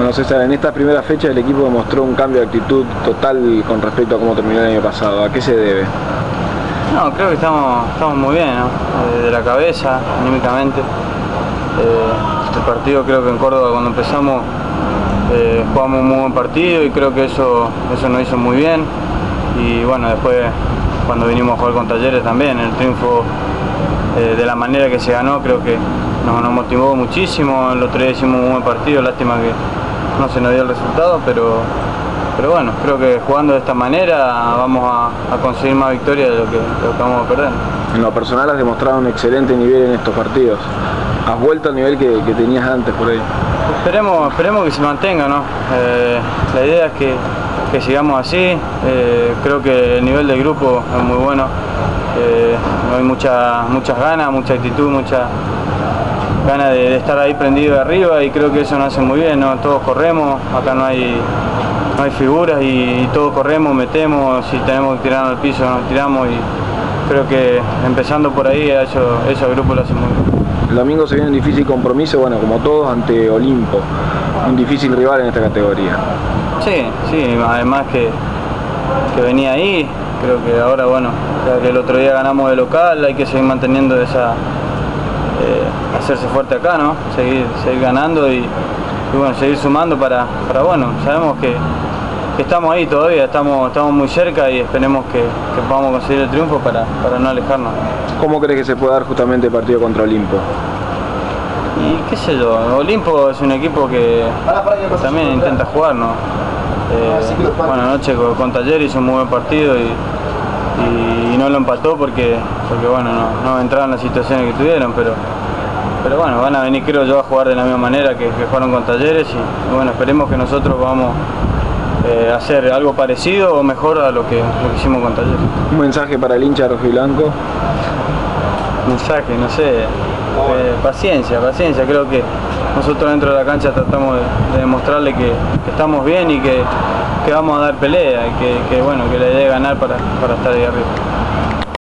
Bueno César, en esta primera fecha el equipo demostró un cambio de actitud total con respecto a cómo terminó el año pasado. ¿A qué se debe? No, creo que estamos, muy bien. Eh, de la cabeza, anímicamente. Eh, el partido creo que en Córdoba cuando empezamos eh, jugamos un muy buen partido y creo que eso, eso nos hizo muy bien. Y bueno, después cuando vinimos a jugar con Talleres también, el triunfo de la manera que se ganó creo que nos, nos, motivó muchísimo. Otro día hicimos un buen partido, lástima que no se nos dio el resultado, pero, pero bueno, creo que jugando de esta manera vamos a, a conseguir más victorias de lo que, lo que vamos a perder. En lo personal has demostrado un excelente nivel en estos partidos. ¿Has vuelto al nivel que, que tenías antes por ahí? Esperemos, esperemos que se mantenga, ¿no? Eh, la idea es que, que sigamos así. Eh, creo que el nivel del grupo es muy bueno. Eh, hay mucha, muchas ganas, mucha actitud, mucha ganas de, de, estar ahí prendido de arriba y creo que eso nos hace muy bien, ¿no? Todos corremos, acá no hay, no hay figuras y, y todos corremos, metemos, si tenemos que tirar al piso nos tiramos y creo que empezando por ahí eso, eso el grupo lo hace muy bien. El domingo se viene un difícil compromiso, bueno, como todos, ante Olimpo, un difícil rival en esta categoría. Sí, sí, además que, que venía ahí, creo que ahora, bueno, ya que el otro día ganamos de local, hay que seguir manteniendo esa, eh, hacerse fuerte acá, ¿no? Seguir, seguir ganando y, y, bueno, seguir sumando para, para bueno, sabemos que, que, estamos ahí todavía, estamos, estamos muy cerca y esperemos que, que podamos conseguir el triunfo para, para no alejarnos. ¿Cómo crees que se puede dar justamente el partido contra Olimpo? Y qué sé yo, Olimpo es un equipo que, que también intenta jugar, ¿no? Eh, bueno, anoche con, con Taller hizo un muy buen partido y, no lo empató porque, porque bueno, no, no entraron las situaciones que tuvieron, pero, pero bueno, van a venir creo yo a jugar de la misma manera que, que jugaron con Talleres y, y, bueno, esperemos que nosotros vamos eh, a hacer algo parecido o mejor a lo que, lo que hicimos con Talleres. ¿Un mensaje para el hincha rojo y blanco? Mensaje, no sé, eh, paciencia, paciencia, creo que nosotros dentro de la cancha tratamos de, de demostrarle que, estamos bien y que, que, vamos a dar pelea y que, que, bueno, que la idea ganar para, para estar ahí arriba.